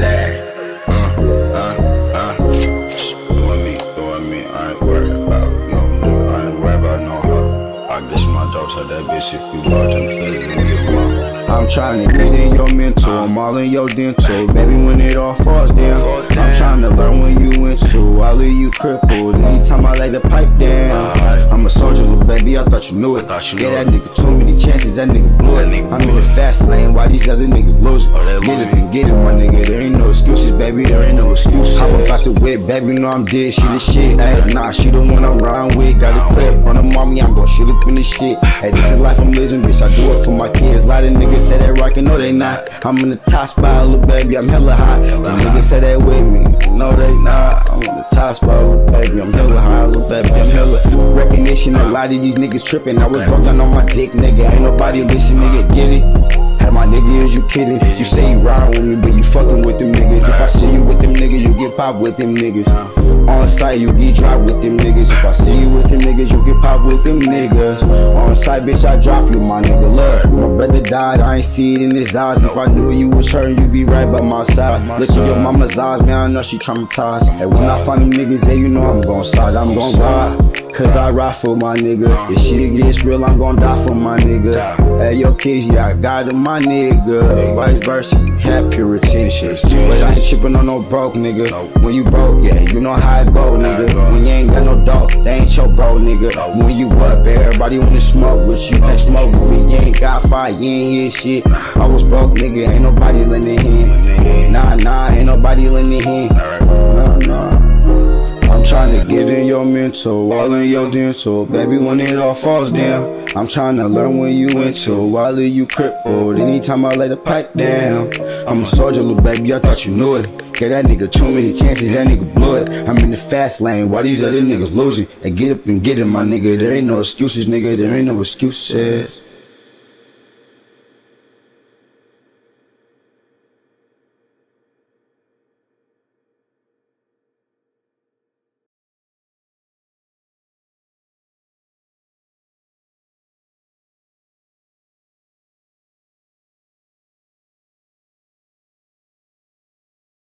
that. I'm trying to get in your mental, I'm all in your dental. Baby, when it all falls down, I'm trying to learn when you into. I leave you crippled. Anytime I lay the pipe down. I'm a soldier, little baby, I thought you knew it. thought you Yeah, knew that nigga too many chances, that nigga blew it. Nigga I'm in the fast lane, why these other niggas losing? Oh, Get up and get it, my nigga. There ain't no excuses, baby, there ain't no excuses. Hop about the whip, baby, know I'm dead. She the shit, ayy, nah, she the one I'm riding with. Got a clip on the mommy, I'm gon' shoot up in the shit. Hey, this is life I'm living, bitch. I do it for my kids. A lot of niggas say they rockin', no they not. I'm in the top spot, little baby, I'm hella high. When niggas say they with me, no they not. I'm in the top spot, little baby, I'm hella high, little baby, I'm recognition. A lot of these niggas tripping. I was down on my dick, nigga. Ain't nobody listen, nigga, get it. Had my nigga, is you kidding? You say you ride with me, but you fucking with them niggas. If I see you with them niggas, you get popped with them niggas. On site, you get dropped with them niggas. If I see you with them niggas, you get popped with them niggas. On site, bitch, I drop you, my nigga. Look, my brother died, I ain't see it in his eyes. If I knew you was hurting, you'd be right by my side. Look at your mama's eyes, man, I know she traumatized. And when I find them niggas, yeah, you know I'm gon' slide, I'm gon' ride. Cause I ride for my nigga. If shit gets real, I'm gon' die for my nigga. Hey, yo, kids, yeah, I got him, my nigga. Vice versa, had pure intentions. But I ain't trippin' on no broke nigga. When you broke, yeah, you know how it go, nigga. When you ain't got no dough, they ain't your bro, nigga. When you up, everybody wanna smoke with you. Smoke with me, you ain't got fire, you ain't hear shit. I was broke, nigga, ain't nobody lending hand. Nah, nah, ain't nobody lending hand. Mental, all in your dental. Baby, when it all falls down, I'm trying to learn when you into. Why leave you crippled anytime I lay the pipe down? I'm a soldier, little baby, I thought you knew it. Get that nigga too many chances, that nigga blew it. I'm in the fast lane, why these other niggas losing? And get up and get it, my nigga. There ain't no excuses, nigga. There ain't no excuses.